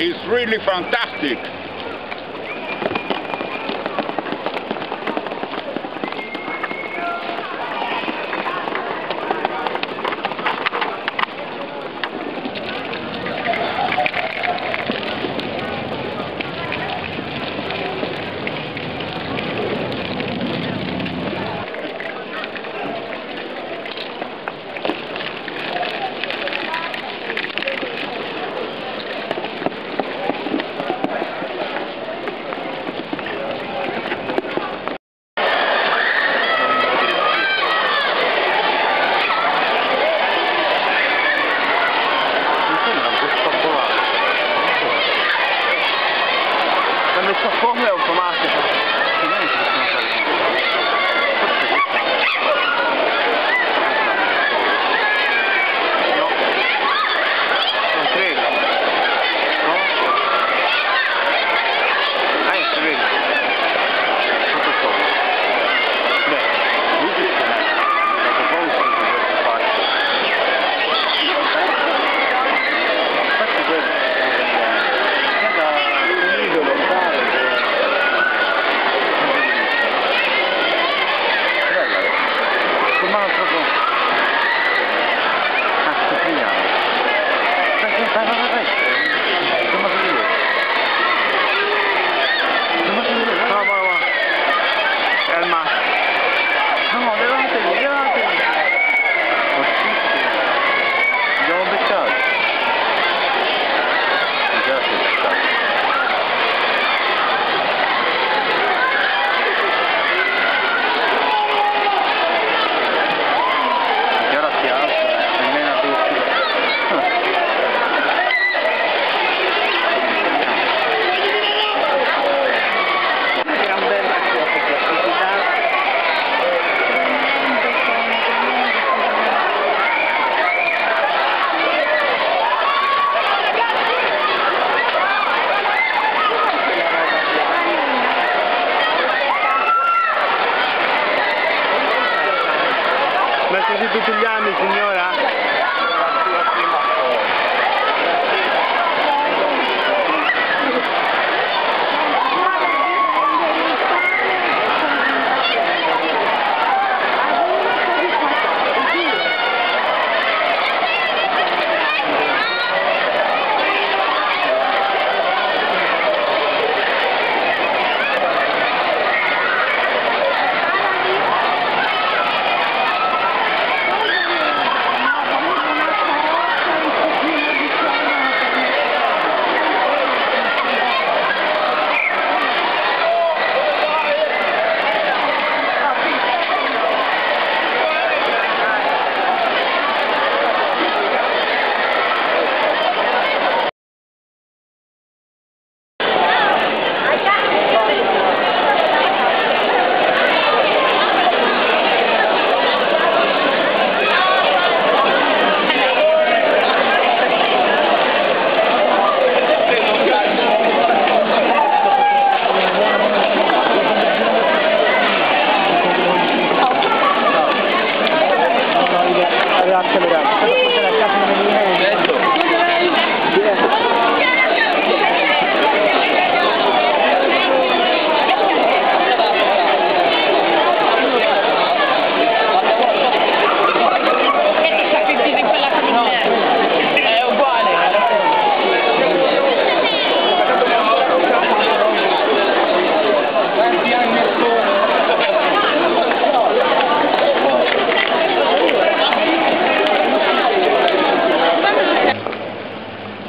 is really fantastic. 好吗？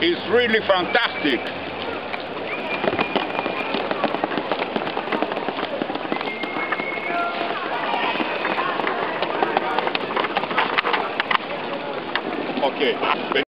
is really fantastic. Okay.